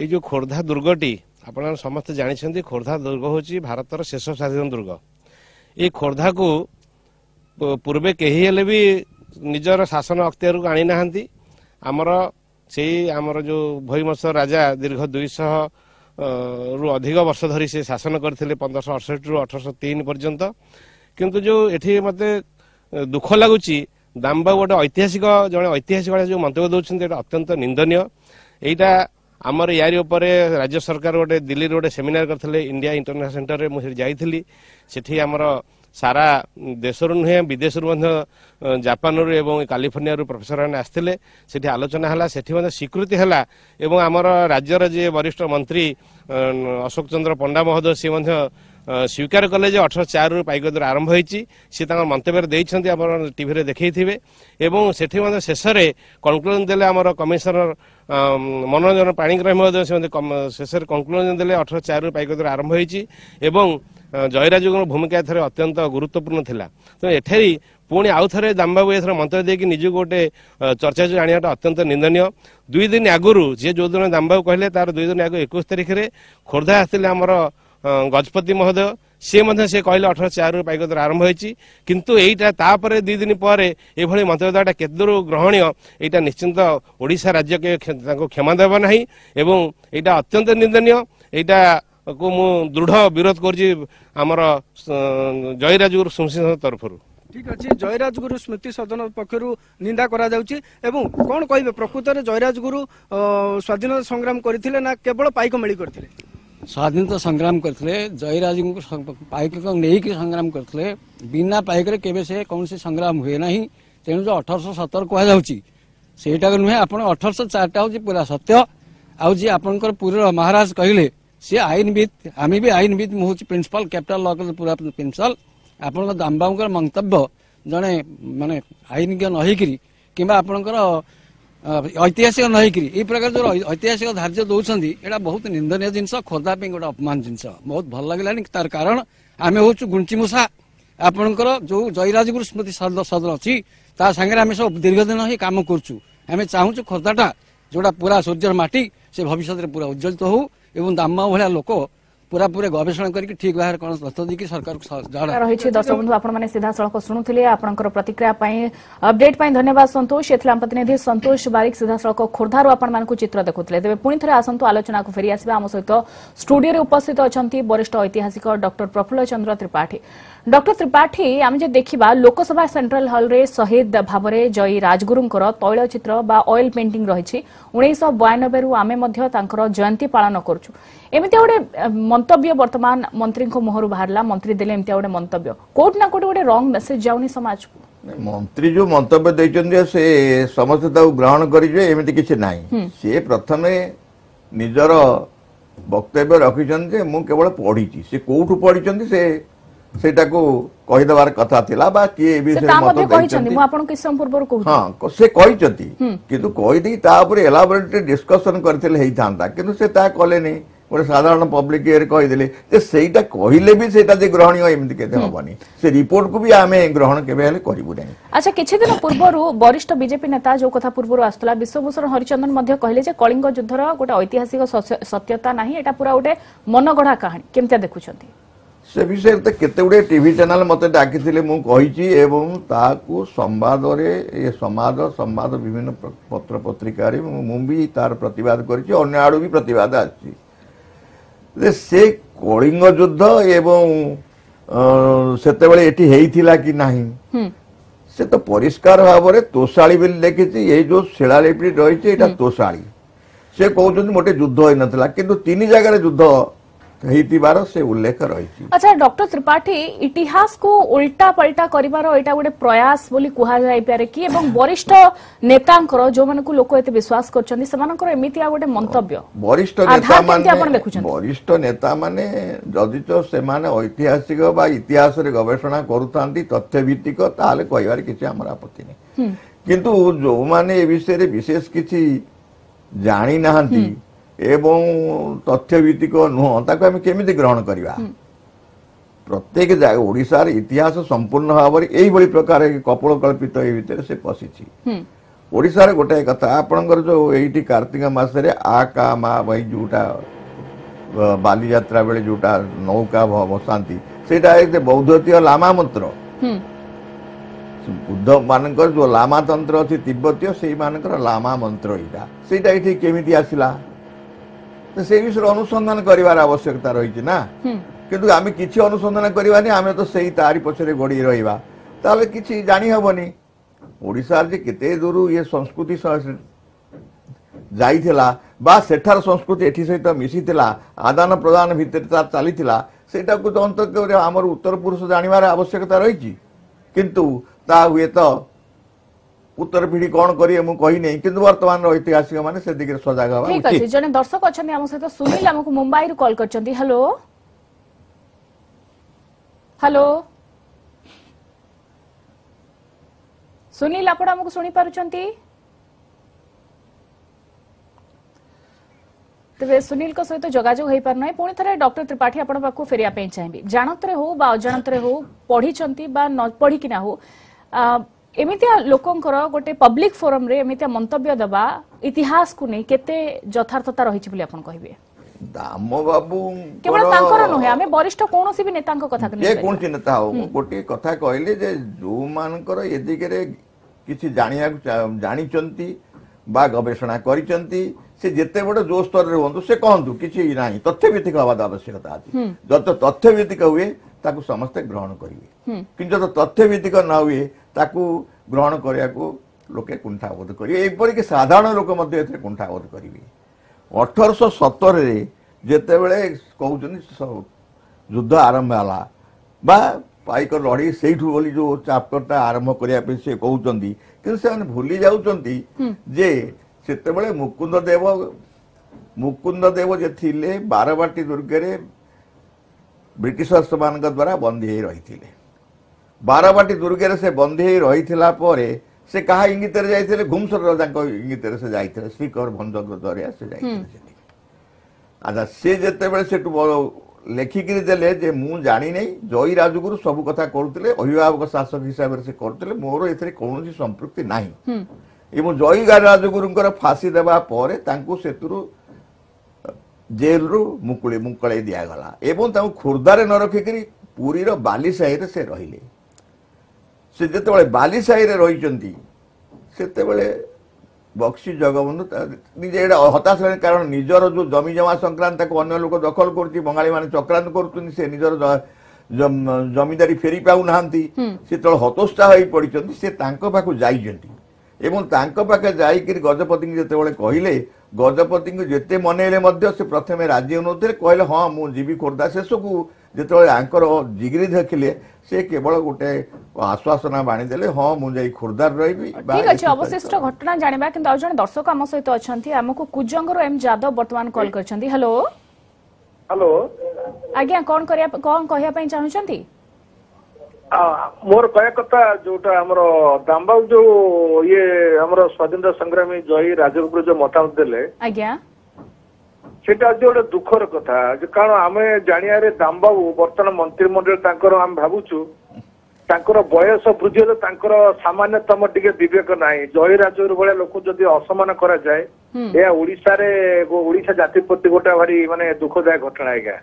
ଏଇ ଯେଉଁ ଖୋର୍ଦ୍ଧା ଦୁର୍ଗଟି ଆପଣମାନେ ସମସ୍ତେ ଜାଣିଛନ୍ତି ଖୋର୍ଦ୍ଧା ଦୁର୍ଗ ହେଉଛି ଭାରତର ଶେଷ ସ୍ୱାଧୀନ ଦୁର୍ଗ ଏ ଖୋର୍ଦ୍ଧାକୁ ପୂର୍ବେ କେହି ହେଲେ ବି ନିଜର ଶାସନ ଅକ୍ତିଆରକୁ ଆଣିନାହାନ୍ତି ଆମର ସେଇ ଆମର ଯେଉଁ ଭୈମସ ରାଜା ଦୀର୍ଘ ଦୁଇଶହ ରୁ ଅଧିକ ବର୍ଷ ଧରି ସେ ଶାସନ କରିଥିଲେ ପନ୍ଦରଶହ ଅଠଷଠିରୁ ଅଠରଶହ ତିନି ପର୍ଯ୍ୟନ୍ତ କିନ୍ତୁ ଯେଉଁ ଏଠି ମୋତେ ଦୁଃଖ ଲାଗୁଛି ଦାମବାବୁ ଗୋଟେ ଐତିହାସିକ ଜଣେ ଐତିହାସିକ ଯେଉଁ ମନ୍ତବ୍ୟ ଦେଉଛନ୍ତି ଏଇଟା ଅତ୍ୟନ୍ତ ନିନ୍ଦନୀୟ ଏଇଟା ଆମର ୟାରି ଉପରେ ରାଜ୍ୟ ସରକାର ଗୋଟେ ଦିଲ୍ଲୀରେ ଗୋଟେ ସେମିନାର କରିଥିଲେ ଇଣ୍ଡିଆ ଇଣ୍ଟରନ୍ୟାସନାଲ ସେଣ୍ଟରରେ ମୁଁ ସେଠି ଯାଇଥିଲି ସେଠି ଆମର ସାରା ଦେଶରୁ ନୁହେଁ ବିଦେଶରୁ ମଧ୍ୟ ଜାପାନରୁ ଏବଂ କାଲିଫର୍ଣ୍ଣିଆରୁ ପ୍ରଫେସରମାନେ ଆସିଥିଲେ ସେଠି ଆଲୋଚନା ହେଲା ସେଠି ମଧ୍ୟ ସ୍ୱୀକୃତି ହେଲା ଏବଂ ଆମର ରାଜ୍ୟର ଯିଏ ବରିଷ୍ଠ ମନ୍ତ୍ରୀ ଅଶୋକ ଚନ୍ଦ୍ର ପଣ୍ଡା ମହୋଦୟ ସିଏ ମଧ୍ୟ ସ୍ୱୀକାର କଲେ ଯେ ଅଠର ଚାରିରୁ ପାଇକ ଆରମ୍ଭ ହୋଇଛି ସେ ତାଙ୍କ ମନ୍ତବ୍ୟରେ ଦେଇଛନ୍ତି ଆମର ଟିଭିରେ ଦେଖାଇଥିବେ ଏବଂ ସେଠି ମଧ୍ୟ ଶେଷରେ କନକ୍ଲୁଜନ୍ ଦେଲେ ଆମର କମିଶନର ମନୋରଞ୍ଜନ ପାଣିଗ୍ରାହୀ ମଧ୍ୟ ସେ ଶେଷରେ କନକ୍ଲୁଜନ୍ ଦେଲେ ଅଠର ଚାରିରୁ ପାଇକ ଆରମ୍ଭ ହୋଇଛି ଏବଂ ଜୟରାଜଙ୍କର ଭୂମିକା ଏଥିରେ ଅତ୍ୟନ୍ତ ଗୁରୁତ୍ୱପୂର୍ଣ୍ଣ ଥିଲା ତେଣୁ ଏଠାରେ ପୁଣି ଆଉ ଥରେ ଦାମବାବୁ ଏଥର ମନ୍ତବ୍ୟ ଦେଇକି ନିଜକୁ ଗୋଟେ ଚର୍ଚ୍ଚାକୁ ଆଣିବାଟା ଅତ୍ୟନ୍ତ ନିନ୍ଦନୀୟ ଦୁଇ ଦିନ ଆଗରୁ ଯିଏ ଯେଉଁଦିନ ଦାମବାବୁ କହିଲେ ତାର ଦୁଇ ଦିନ ଆଗରୁ ଏକୋଇଶ ତାରିଖରେ ଖୋର୍ଦ୍ଧା ଆସିଥିଲେ ଆମର ଗଜପତି ମହୋଦୟ ସିଏ ମଧ୍ୟ ସେ କହିଲେ ଅଠର ଚାରିରୁ ପାଇକଦର ଆରମ୍ଭ ହୋଇଛି କିନ୍ତୁ ଏଇଟା ତାପରେ ଦୁଇ ଦିନ ପରେ ଏଭଳି ମନ୍ତବ୍ୟଟା କେତେ ଦୂର ଗ୍ରହଣୀୟ ଏଇଟା ନିଶ୍ଚିନ୍ତ ଓଡ଼ିଶା ରାଜ୍ୟ ତାଙ୍କୁ କ୍ଷମା ଦେବ ନାହିଁ ଏବଂ ଏଇଟା ଅତ୍ୟନ୍ତ ନିନ୍ଦନୀୟ ଏଇଟାକୁ ମୁଁ ଦୃଢ଼ ବିରୋଧ କରୁଛି ଆମର ଜୟରାଜଗୁରୁ ସୁମସିଂହ ତରଫରୁ ଠିକ ଅଛି ଜୟରାଜଗୁରୁ ସ୍ମୃତି ସଦନ ପକ୍ଷରୁ ନିନ୍ଦା କରାଯାଉଛି ଏବଂ କ'ଣ କହିବେ ପ୍ରକୃତରେ ଜୟରାଜଗୁରୁ ସ୍ୱାଧୀନତା ସଂଗ୍ରାମ କରିଥିଲେ ନା କେବଳ ପାଇକ ମେଳି କରିଥିଲେ ସ୍ୱାଧୀନତା ସଂଗ୍ରାମ କରିଥିଲେ ଜୟୀରାଜଙ୍କୁ ପାଇକଙ୍କ ନେଇକି ସଂଗ୍ରାମ କରିଥିଲେ ବିନା ପାଇକରେ କେବେ ସେ କୌଣସି ସଂଗ୍ରାମ ହୁଏ ନାହିଁ ତେଣୁ ଯେଉଁ ଅଠରଶହ ସତର କୁହାଯାଉଛି ସେଇଟାକୁ ନୁହେଁ ଆପଣ ଅଠରଶହ ଚାରିଟା ହେଉଛି ପୁରା ସତ୍ୟ ଆଉ ଯିଏ ଆପଣଙ୍କର ପୁରୀର ମହାରାଜ କହିଲେ ସିଏ ଆଇନବିଦ୍ ଆମେ ବି ଆଇନବିଦ୍ ମୁଁ ହେଉଛି ପ୍ରିନ୍ସିପାଲ କ୍ୟାପିଟାଲ ଲ କଲେଜ ପୁରା ପ୍ରିନ୍ସିପାଲ ଆପଣଙ୍କ ଦାମବାବୁଙ୍କର ମନ୍ତବ୍ୟ ଜଣେ ମାନେ ଆଇନଜ୍ଞ ନ ହେଇକିରି କିମ୍ବା ଆପଣଙ୍କର ऐतिहासिक नहकी ए प्रकार जो ऐतिहासिक धार्ज दो एउटा बहुत निन्दनय जस खोर्धाप गएर अपमान जिनिस बहुत भल लाग कारण आम हौ गु्चिमूषा आप जगगुरु स्मृति सदर अस्ति त साङ्गले आम सब दीर्घदिन हिँड काम गर्छु अनि चाहछु खोर्धाटा जोडा पूरा सूर्य से र माविष्यत पुरा उज्जलित हौ दाम लोक পুরাপুরি গবেষণা করি ঠিক বাহার কোণ তথ্য দিয়ে সরকার রয়েছে দর্শক বন্ধু আপনার সিধাসলখ শুণুলে আপনার প্রতিক্রিয়া অপডেট ধন্যবাদ সন্তোষ এলে আম প্রতিনিধি সন্তোষ বারিক সিধাসলখ খোর্ধার আপনার চিত্র দেখুলে তবে পুঁ থে আসন্তু আলোচনা ফেরি আসবে আম সহ স্টুডিওরে উপস্থিত অনেক বরিষ্ঠ ঐতিহাসিক ডক্টর প্রফুল্ল চন্দ্র ত্রিপাঠী ডক্টর ত্রিপাঠী আমি যদি দেখা লোকসভা সেন্ট্রাল হলরে শহীদ ভাবে জয়ী রাজগুরুঙ্কর তৈলচিত্র বা অয়েল পেন্টিং রয়েছে উনিশশহ বয়ানবে আমি তাঁর জয়ন্তী পাাল করছু এমিতি গোটে ମନ୍ତବ୍ୟ ବର୍ତ୍ତମାନ ମନ୍ତ୍ରୀଙ୍କ ମୁହଁରୁ ବାହାରିଲା ମନ୍ତ୍ରୀ ଦେଲେ ଏମିତିଆ ଗୋଟେ ମନ୍ତବ୍ୟ କୋଉଠି ନା କୋଉଠି ଗୋଟେ ରଙ୍ଗ ମେସେଜ ଯାଉନି ସମାଜକୁ ମନ୍ତ୍ରୀ ଯୋଉ ମନ୍ତବ୍ୟ ଦେଇଛନ୍ତି ସେ ସମସ୍ତେ ତାକୁ ଗ୍ରହଣ କରିବେ ଏମିତି କିଛି ନାହିଁ ସେ ପ୍ରଥମେ ନିଜର ବକ୍ତବ୍ୟ ରଖିଛନ୍ତି ଯେ ମୁଁ କେବଳ ପଢିଛି ସେ କୋଉଠୁ ପଢିଛନ୍ତି ସେ ସେଇଟାକୁ କହିଦେବାର କଥା ଥିଲା ବା କିଏ ଏ ବିଷୟରେ ମତ ଦେଇଛନ୍ତି ମୁଁ ଆପଣଙ୍କୁ କିଛି ସମୟ ପୂର୍ବରୁ କହୁଛି ହଁ ସେ କହିଛନ୍ତି କିନ୍ତୁ କହିଦେଇ ତା ଉପରେ ଏଲାବୋରେଟଲି ଡିସ୍କସନ କରିଥିଲେ ହେଇଥାନ୍ତା କିନ୍ତୁ ସେ ତାହା କଲେନି ଗୋଟେ ସାଧାରଣ ପବ୍ଲିକ ଇଏରେ କହିଦେଲେ ଯେ ସେଇଟା କହିଲେ ବି ସେଇଟା ଯେ ଗ୍ରହଣୀୟ ଏମିତି କେବେ ହବନି ସେ ରିପୋର୍ଟକୁ ବି ଆମେ ଗ୍ରହଣ କେବେ ହେଲେ କରିବୁ ନାହିଁ ଆଚ୍ଛା କିଛି ଦିନ ପୂର୍ବରୁ ବରିଷ୍ଠ ବିଜେପି ନେତା ଯୋଉ କଥା ପୂର୍ବରୁ ଆସୁଥିଲା ବିଶ୍ୱଭୂଷଣ ହରିଚନ୍ଦନ ମଧ୍ୟ କହିଲେ ଯେ କଳିଙ୍ଗ ଯୁଦ୍ଧର ଗୋଟେ ଐତିହାସିକ ସତ୍ୟତା ନାହିଁ ଏଇଟା ପୁରା ଗୋଟେ ମନଗଢା କାହାଣୀ କେମିତିଆ ଦେଖୁଛନ୍ତି ସେ ବିଷୟରେ ତ କେତେ ଗୁଡ଼ିଏ ଟିଭି ଚ୍ୟାନେଲ ମୋତେ ଡାକିଥିଲେ ମୁଁ କହିଛି ଏବଂ ତାହାକୁ ସମ୍ବାଦରେ ଏ ସମାଜ ସମ୍ବାଦ ବିଭିନ୍ନ ପତ୍ରପତ୍ରିକାରେ ମୁଁ ବି ତାର ପ୍ରତିବାଦ କରିଛି ଅନ୍ୟ ଆଡ଼ୁ ବି ପ୍ରତିବାଦ ଆସିଛି ଯେ ସେ କଳିଙ୍ଗ ଯୁଦ୍ଧ ଏବଂ ସେତେବେଳେ ଏଠି ହେଇଥିଲା କି ନାହିଁ ସେ ତ ପରିଷ୍କାର ଭାବରେ ତୋଷାଳି ବୋଲି ଲେଖିଛି ଏଇ ଯୋଉ ଶିଳାଲିପି ରହିଛି ଏଇଟା ତୋଷାଳି ସେ କହୁଛନ୍ତି ମୋଟେ ଯୁଦ୍ଧ ହେଇନଥିଲା କିନ୍ତୁ ତିନି ଜାଗାରେ ଯୁଦ୍ଧ ହେଇଥିବାର ସେ ଉଲ୍ଲେଖ ରହିଛି ଆଚ୍ଛା ଡକ୍ଟର ତ୍ରିପାଠୀ ଇତିହାସକୁ ଓଲଟା ପାଲଟା କରିବାର ଏଇଟା ଗୋଟେ ପ୍ରୟାସ ବୋଲି କୁହାଯାଇପାରେ କି ଏବଂ ବରିଷ୍ଠ ନେତାଙ୍କର ଯୋଉମାନଙ୍କୁ ଲୋକ ଏତେ ବିଶ୍ୱାସ କରୁଛନ୍ତି ସେମାନଙ୍କର ଏମିତି ଆଉ ଗୋଟେ ମନ୍ତବ୍ୟ ବରିଷ୍ଠ ନେତାମାନେ ବରିଷ୍ଠ ନେତାମାନେ ଯଦି ତ ସେମାନେ ଐତିହାସିକ ବା ଇତିହାସରେ ଗବେଷଣା କରୁଥାନ୍ତି ତଥ୍ୟ ଭିତ୍ତିକ ତାହେଲେ କହିବାରେ କିଛି ଆମର ଆପତ୍ତି ନାହିଁ କିନ୍ତୁ ଯୋଉମାନେ ଏ ବିଷୟରେ ବିଶେଷ କିଛି ଜାଣିନାହାନ୍ତି ଏବଂ ତଥ୍ୟଭିତ୍ତିକ ନୁହଁ ତାକୁ ଆମେ କେମିତି ଗ୍ରହଣ କରିବା ପ୍ରତ୍ୟେକ ଜାଗା ଓଡ଼ିଶାର ଇତିହାସ ସମ୍ପୂର୍ଣ୍ଣ ଭାବରେ ଏଇଭଳି ପ୍ରକାର କପୋଳ କଳ୍ପିତ ଏ ଭିତରେ ସେ ପଶିଛି ଓଡ଼ିଶାର ଗୋଟାଏ କଥା ଆପଣଙ୍କର ଯେଉଁ ଏଇଠି କାର୍ତ୍ତିକ ମାସରେ ଆ କା ମା ଭାଇ ଯେଉଁଟା ବାଲିଯାତ୍ରା ବେଳେ ଯେଉଁଟା ନୌକା ବସାନ୍ତି ସେଇଟା ଏତେ ବୌଦ୍ଧତୀୟ ଲାମା ମନ୍ତ୍ର ବୁଦ୍ଧ ମାନଙ୍କର ଯେଉଁ ଲାମା ତନ୍ତ୍ର ଅଛି ତିବ୍ବତୀୟ ସେଇମାନଙ୍କର ଲାମା ମନ୍ତ୍ର ଏଇଟା ସେଇଟା ଏଠି କେମିତି ଆସିଲା ସେଇ ବିଷୟରେ ଅନୁସନ୍ଧାନ କରିବାର ଆବଶ୍ୟକତା ରହିଛି ନା କିନ୍ତୁ ଆମେ କିଛି ଅନୁସନ୍ଧାନ କରିବାନି ଆମେ ତ ସେଇ ତାରି ପଛରେ ଗଡ଼ି ରହିବା ତାହେଲେ କିଛି ଜାଣି ହେବନି ଓଡ଼ିଶାରେ ଯେ କେତେ ଦୂର ଇଏ ସଂସ୍କୃତି ଯାଇଥିଲା ବା ସେଠାର ସଂସ୍କୃତି ଏଠି ସହିତ ମିଶିଥିଲା ଆଦାନ ପ୍ରଦାନ ଭିତରେ ତା ଚାଲିଥିଲା ସେଇଟାକୁ ତ ଅନ୍ତ ଆମର ଉତ୍ତର ପୁରୁଷ ଜାଣିବାର ଆବଶ୍ୟକତା ରହିଛି କିନ୍ତୁ ତା ହୁଏତ उत्तर पीढ़ी कौन करिए कही बर्तमान ऐतिहासिक मान से दिग्गे सजाग जन दर्शक अच्छा सहित सुनील मुंबई रू कल कर सुनील तबे सुनील को सहित जोजोग पुणे डॉक्टर त्रिपाठी आप फेरिया चाहिए जानत हो अजाणत हो पढ़ी बा न पढ़ी कि हो এমিতিয়া লোকঙ্কর গোটে পব্লিক ফোরমরে এমিতিয়া মন্তব্য দেবা ইতিহাসকু নেই কেতে যথার্থতা রয়েছে বলে আপন কহিবে দাম বাবু কেবল তাঙ্কর নহে আমি বরিষ্ঠ কোনসি বি নেতাঙ্ক কথা যে কোনটি নেতা হও গোটি কথা কইলে যে যো মানকর এদিকে কিছু জানিয়া জানিচন্তি বা গবেষণা করিচন্তি সে যেতে বড় জো স্তরে হুঁতু সে কহতু কিছু না তথ্যভিত্তিক হওয়ার আবশ্যকতা আছে যত তথ্যভিত্তিক হুয়ে তাকে সমস্তে গ্রহণ করবে কিন্তু যত তথ্যভিত্তিক না হুয়ে ତାକୁ ଗ୍ରହଣ କରିବାକୁ ଲୋକେ କୁଣ୍ଠାବୋଧ କରିବେ ଏପରିକି ସାଧାରଣ ଲୋକ ମଧ୍ୟ ଏଥିରେ କୁଣ୍ଠାବୋଧ କରିବେ ଅଠରଶହ ସତରରେ ଯେତେବେଳେ କହୁଛନ୍ତି ଯୁଦ୍ଧ ଆରମ୍ଭ ହେଲା ବା ପାଇକ ଲଢ଼େଇ ସେଇଠୁ ବୋଲି ଯୋଉ ଚାପ୍ଟରଟା ଆରମ୍ଭ କରିବା ପାଇଁ ସେ କହୁଛନ୍ତି କିନ୍ତୁ ସେମାନେ ଭୁଲି ଯାଉଛନ୍ତି ଯେ ସେତେବେଳେ ମୁକୁନ୍ଦ ଦେବ ମୁକୁନ୍ଦ ଦେବ ଯେ ଥିଲେ ବାରବାଟୀ ଦୁର୍ଗରେ ବ୍ରିଟିଶର୍ସମାନଙ୍କ ଦ୍ୱାରା ବନ୍ଦୀ ହୋଇ ରହିଥିଲେ ବାରବାଟୀ ଦୁର୍ଗରେ ସେ ବନ୍ଦୀ ହେଇ ରହିଥିଲା ପରେ ସେ କାହା ଇଙ୍ଗିତରେ ଯାଇଥିଲେ ଘୁମସର ରାଜାଙ୍କ ଇଙ୍ଗିତରେ ସେ ଯାଇଥିଲେ ଶ୍ରୀକର ଭଞ୍ଜଙ୍କ ଦରିଆ ସେ ଯାଇଥିଲେ ସେଠି ଆଚ୍ଛା ସେ ଯେତେବେଳେ ସେଠୁ ଲେଖିକିରି ଦେଲେ ଯେ ମୁଁ ଜାଣିନି ଜୟୀ ରାଜଗୁରୁ ସବୁ କଥା କରୁଥିଲେ ଅଭିଭାବକ ଶାସକ ହିସାବରେ ସେ କରୁଥିଲେ ମୋର ଏଥିରେ କୌଣସି ସମ୍ପୃକ୍ତି ନାହିଁ ଏବଂ ଜୟୀ ରାଜଗୁରୁଙ୍କର ଫାଶୀ ଦେବା ପରେ ତାଙ୍କୁ ସେଥିରୁ ଜେଲରୁ ମୁକୁଳି ମୁକୁଳେଇ ଦିଆଗଲା ଏବଂ ତାଙ୍କୁ ଖୋର୍ଦ୍ଧାରେ ନ ରଖିକିରି ପୁରୀର ବାଲି ସାହିରେ ସେ ରହିଲେ ସେ ଯେତେବେଳେ ବାଲିସାହିରେ ରହିଛନ୍ତି ସେତେବେଳେ ବକ୍ସି ଜଗବନ୍ଧୁ ନିଜେ ଏଇଟା ହତାଶ ହେଲେଣି କାରଣ ନିଜର ଯେଉଁ ଜମିଜମା ସଂକ୍ରାନ୍ତ ତାକୁ ଅନ୍ୟ ଲୋକ ଦଖଲ କରୁଛି ବଙ୍ଗାଳୀମାନେ ଚକ୍ରାନ୍ତ କରୁଛନ୍ତି ସେ ନିଜର ଜମିଦାରୀ ଫେରି ପାଉନାହାନ୍ତି ସେତେବେଳେ ହତୋତ୍ସାହ ହୋଇ ପଡ଼ିଛନ୍ତି ସେ ତାଙ୍କ ପାଖକୁ ଯାଇଛନ୍ତି ଏବଂ ତାଙ୍କ ପାଖେ ଯାଇକିରି ଗଜପତିଙ୍କୁ ଯେତେବେଳେ କହିଲେ ଗଜପତିଙ୍କୁ ଯେତେ ମନେଇଲେ ମଧ୍ୟ ସେ ପ୍ରଥମେ ରାଜି ହେଉନଥିଲେ କହିଲେ ହଁ ମୁଁ ଯିବି ଖୋର୍ଦ୍ଧା ଶେଷକୁ ଯେତେବେଳେ ଆଙ୍କର ଡିଗ୍ରୀ ଦେଖିଲେ ସେ କେବଳ ଗୋଟେ ଆଶ୍ୱାସନା ବାଣୀ ଦେଲେ ହଁ ମୁଁ ଯାଇ ଖୋର୍ଦ୍ଧାରେ ରହିବି ଠିକ ଅଛି ଅବଶିଷ୍ଟ ଘଟଣା ଜାଣିବା କିନ୍ତୁ ଆଉ ଜଣେ ଦର୍ଶକ ଆମ ସହିତ ଅଛନ୍ତି ଆମକୁ କୁଜଙ୍ଗରୁ ଏମ୍ ଯାଦବ ବର୍ତ୍ତମାନ କଲ୍ କରିଛନ୍ତି ହ୍ୟାଲୋ ହ୍ୟାଲୋ ଆଜ୍ଞା କଣ କରିବା କଣ କହିବା ପାଇଁ ଚାହୁଁଛନ୍ତି ମୋର କହିବା କଥା ଯୋଉଟା ଆମର ଦାମବାବୁ ଯୋଉ ଇଏ ଆମର ସ୍ଵାଧୀନତା ସଂଗ୍ରାମୀ ଜୟୀ ରାଜଗୁରୁ ଯୋଉ ମତାମତ ଦେଲେ ଆଜ୍ଞା ସେଟା ଆଜି ଗୋଟେ ଦୁଃଖର କଥା କାରଣ ଆମେ ଜାଣିବାରେ ଦାମବାବୁ ବର୍ତ୍ତମାନ ମନ୍ତ୍ରିମଣ୍ଡଳ ତାଙ୍କର ଆମେ ଭାବୁଛୁ ତାଙ୍କର ବୟସ ବୃଦ୍ଧି ହେଲେ ତାଙ୍କର ସାମାନ୍ୟତମ ଟିକେ ବିବେକ ନାହିଁ ଜୟୀ ରାଜଗୁରୁ ଭଳିଆ ଲୋକ ଯଦି ଅସମାନ କରାଯାଏ ଏହା ଓଡ଼ିଶାରେ ଓଡ଼ିଶା ଜାତି ପ୍ରତି ଗୋଟେ ଭାରି ମାନେ ଦୁଃଖଦାୟକ ଘଟଣା ଆଜ୍ଞା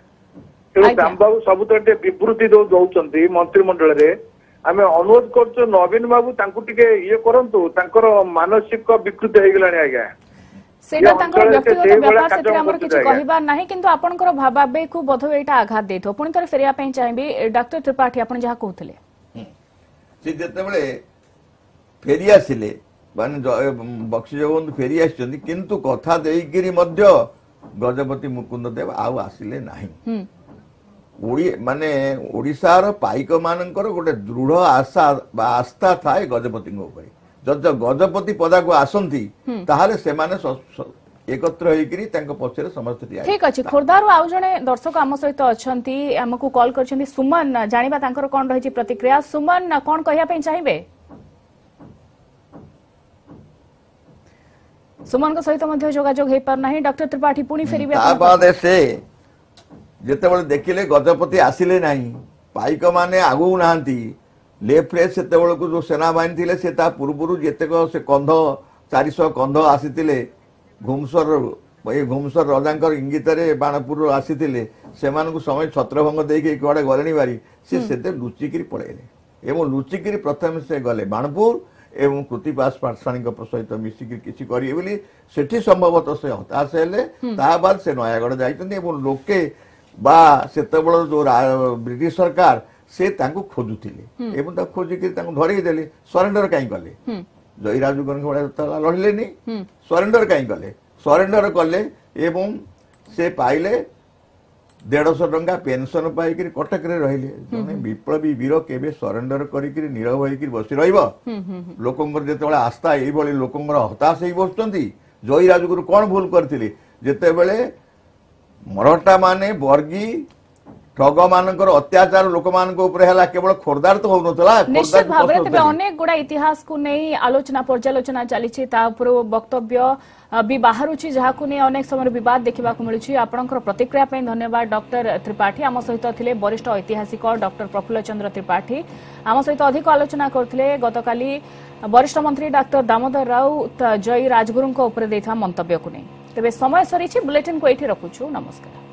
ତେଣୁ ଶ୍ୟାମବାବୁ ସବୁଥର ଟିକେ ବିବୃତ୍ତି ଯୋଉ ଦଉଛନ୍ତି ମନ୍ତ୍ରିମଣ୍ଡଳରେ ଆମେ ଅନୁରୋଧ କରୁଛୁ ନବୀନ ବାବୁ ତାଙ୍କୁ ଟିକେ ଇଏ କରନ୍ତୁ ତାଙ୍କର ମାନସିକ ବିକୃତି ହେଇଗଲାଣି ଆଜ୍ଞା ସେଇଟା ତାଙ୍କର ବ୍ୟକ୍ତିଗତ ବ୍ୟାପାର ସେଥିରେ ଆମର କିଛି କହିବାର ନାହିଁ କିନ୍ତୁ ଆପଣଙ୍କର ଭାବାବେକୁ ବୋଧ ଏଇଟା ଆଘାତ ଦେଇଥିବ ପୁଣି ଥରେ ଫେରିବା ପାଇଁ ଚାହିଁବି ଡାକ୍ତର ତ୍ରିପାଠୀ ଆପଣ ଯାହା କହୁଥିଲେ ସେ ଯେତେବେଳେ ଫେରି ଆସିଲେ ମାନେ ବକ୍ସି ଜଗବନ୍ଧୁ ଫେରି ଆସିଛନ୍ତି କିନ୍ତୁ କଥା ଦେଇକିରି ମଧ୍ୟ ଗଜପତି ମୁକୁନ୍ଦ ଦେବ ଆଉ ଆସିଲେ ନାହିଁ ମାନେ ଓଡ଼ିଶାର ପାଇକମାନଙ୍କର ଗୋଟେ ଦୃଢ଼ ଆଶା ବା ଆସ୍ଥା ଥାଏ ଗଜପତିଙ୍କ ଉପରେ ଯଦି ଗଜପତି ପଦାକୁ ଆସନ୍ତି ତାହେଲେ ସେମାନେ একত্র হইকি তাঙ্ক পছরে সমস্ত ঠিক আছে খোর্ধারু আউ জনে দর্শক আম সহিত কল করছন্তি সুমন জানিবা তাঙ্কর কোন রহিছি প্রতিক্রিয়া সুমন কোন কহিয়া চাইবে সুমনଙ୍କ ସହିତ ମଧ୍ୟ ଯୋଗାଯୋଗ ହେଇପାରୁନାହିଁ ଡକ୍ଟର ତ୍ରିପାଠୀ ପୁଣି ଫେରିବେ ସେ ଯେତେବେଳେ ଦେଖିଲେ ଗଜପତି ଆସିଲେ ନାହିଁ ପାଇକମାନେ ଆଗଉ ନାହାନ୍ତି ଲେଫ୍ଟରେ ସେତେବେଳକୁ ଯେଉଁ ସେନାବାହିନୀ ଥିଲେ ସେ ତା ପୂର୍ବରୁ ଯେତେକ ସେ କନ୍ଧ ଚାରିଶହ କନ୍ଧ ଆସିଥିଲେ ଘୁମସର ଏ ଘୁମସର ରଜାଙ୍କର ଇଙ୍ଗିତରେ ବାଣପୁରରୁ ଆସିଥିଲେ ସେମାନଙ୍କୁ ସମୟ ଛତ୍ରଭଙ୍ଗ ଦେଇକି କୁଆଡ଼େ ଗଲେଣି ବାରି ସେ ସେତେ ଲୁଚିକିରି ପଳେଇଲେ ଏବଂ ଲୁଚିକିରି ପ୍ରଥମେ ସେ ଗଲେ ବାଣପୁର ଏବଂ କୃତିପାସ ପାଟସାଣୀଙ୍କ ସହିତ ମିଶିକିରି କିଛି କରିବେ ବୋଲି ସେଠି ସମ୍ଭବତଃ ସେ ହତାଶ ହେଲେ ତା ବାଦ ସେ ନୟାଗଡ଼ ଯାଇଛନ୍ତି ଏବଂ ଲୋକେ বা ସେତେବେଳେ ଯୋଉ ବ୍ରିଟିଶ ସରକାର ସେ ତାଙ୍କୁ ଖୋଜୁଥିଲେ ଏବଂ ତାକୁ ଖୋଜିକି ତାଙ୍କୁ ଧରେଇ ଦେଲେ ସରେଣ୍ଡର କାହିଁ କଲେ ଜୟୀରାଜଗୁରୁଙ୍କ ଭଳିଆ ଲଢ଼ିଲେନି ସରେଣ୍ଡର କାହିଁ କଲେ ସରେଣ୍ଡର କଲେ ଏବଂ ସେ ପାଇଲେ ଦେଢ଼ଶହ ଟଙ୍କା ପେନସନ ପାଇକିରି କଟକରେ ରହିଲେ ଜଣେ ବିପ୍ଳବୀ ବୀର କେବେ ସରେଣ୍ଡର କରିକିରି ନିରବ ହେଇକିରି ବସି ରହିବ ଲୋକଙ୍କର ଯେତେବେଳେ ଆସ୍ଥା ଏଇଭଳି ଲୋକଙ୍କର ହତାଶ ହେଇ ବସୁଛନ୍ତି ଜୟୀ ରାଜଗୁରୁ କ'ଣ ଭୁଲ କରିଥିଲେ ଯେତେବେଳେ মরটা মানে বর্গী ঠগ মানকর অত্যাচার লোক মানক উপরে হলা কেবল খোরদার তো হউনতলা নিশ্চিত ভাবে তবে অনেক গুড়া ইতিহাস কো নেই আলোচনা পর্যালোচনা চলিছে তা উপর বক্তব্য বি যাহা কো নেই অনেক সময় বিবাদ দেখিবা কো মিলুছি আপনকর প্রতিক্রিয়া পাই ধন্যবাদ ডক্টর ত্রিপাঠী আম সহিত থিলে বরিষ্ঠ ঐতিহাসিক ডক্টর প্রফুল্ল চন্দ্র ত্রিপাঠী আম সহিত অধিক আলোচনা করথিলে গতকালি বরিষ্ঠ মন্ত্রী ডক্টর দামোদর রাউত জয় রাজগুরুঙ্ক উপরে দেইথা মন্তব্য কো নেই ତେବେ ସମୟ ସରିଛି ବୁଲେଟିନ୍କୁ ଏଇଠି ରଖୁଛୁ ନମସ୍କାର